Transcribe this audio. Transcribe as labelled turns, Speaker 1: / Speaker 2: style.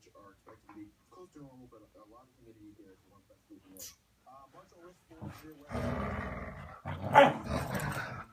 Speaker 1: which are expected to be close to normal, but a lot of humidity here is the one that's moving in. Uh, bunch of risk for your weather.